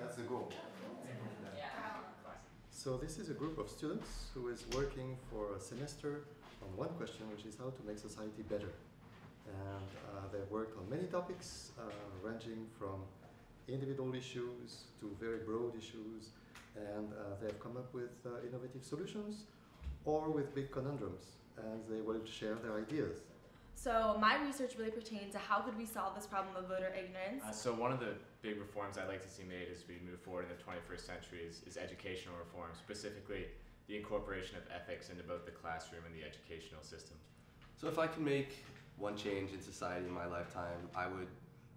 That's the goal. So this is a group of students who is working for a semester on one question, which is how to make society better. And uh, they've worked on many topics, uh, ranging from individual issues to very broad issues, and uh, they have come up with uh, innovative solutions or with big conundrums, and they will share their ideas. So my research really pertains to how could we solve this problem of voter ignorance. Uh, so one of the big reforms I'd like to see made as we move forward in the 21st century is, is educational reform, specifically the incorporation of ethics into both the classroom and the educational system. So if I can make one change in society in my lifetime, I would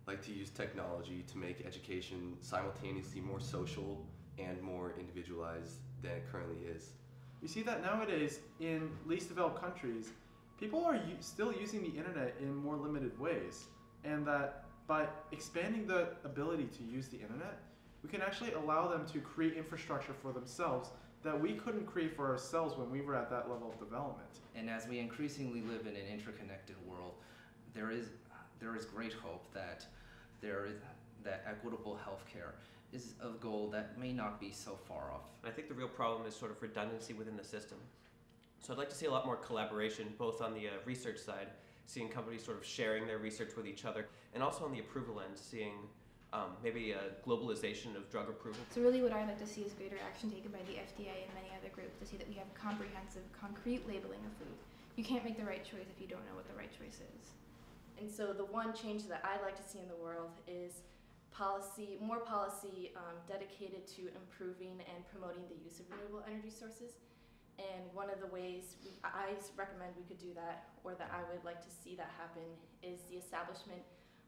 like to use technology to make education simultaneously more social and more individualized than it currently is. We see that nowadays in least developed countries, people are u- still using the internet in more limited ways, and that by expanding the ability to use the internet, we can actually allow them to create infrastructure for themselves that we couldn't create for ourselves when we were at that level of development. And as we increasingly live in an interconnected world, there is there is great hope that there is that equitable healthcare is a goal that may not be so far off. I think the real problem is sort of redundancy within the system. So I'd like to see a lot more collaboration, both on the uh, research side, seeing companies sort of sharing their research with each other, and also on the approval end, seeing um, maybe a globalization of drug approval. So really what I'd like to see is greater action taken by the FDA and many other groups to see that we have comprehensive, concrete labeling of food. You can't make the right choice if you don't know what the right choice is. And so the one change that I'd like to see in the world is policy, more policy um, dedicated to improving and promoting the use of renewable energy sources. And one of the ways we, I recommend we could do that, or that I would like to see that happen, is the establishment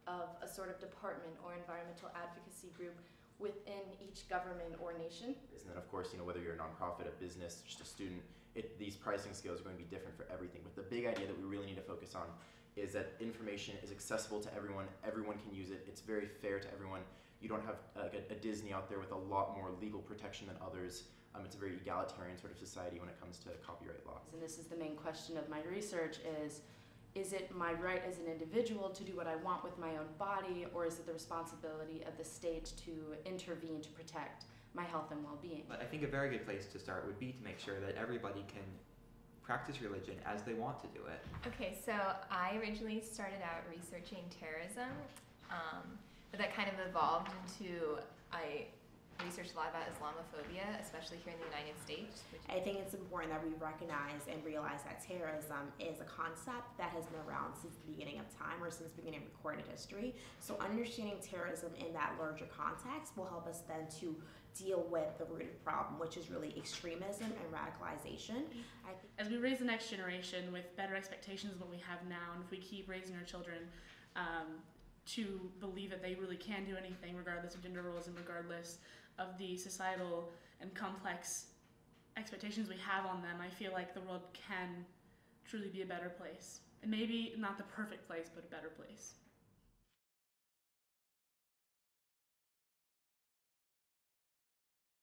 of a sort of department or environmental advocacy group within each government or nation. And then, of course, you know, whether you're a nonprofit, a business, just a student, it, these pricing scales are going to be different for everything. But the big idea that we really need to focus on is that information is accessible to everyone. Everyone can use it. It's very fair to everyone. You don't have like a, a Disney out there with a lot more legal protection than others. Um, it's a very egalitarian sort of society when it comes to copyright law. And this is the main question of my research is is it my right as an individual to do what I want with my own body or is it the responsibility of the state to intervene to protect my health and well-being? But I think a very good place to start would be to make sure that everybody can practice religion as they want to do it. Okay, so I originally started out researching terrorism, um, but that kind of evolved into I researched a lot about Islamophobia, especially here in the United States. Which I think it's important that we recognize and realize that terrorism is a concept that has been around since the beginning of time or since the beginning of recorded history. So understanding terrorism in that larger context will help us then to deal with the root of the problem, which is really extremism and radicalization. I think As we raise the next generation with better expectations than what we have now, and if we keep raising our children um, to believe that they really can do anything regardless of gender roles and regardless of the societal and complex expectations we have on them, I feel like the world can truly be a better place. And maybe not the perfect place, but a better place.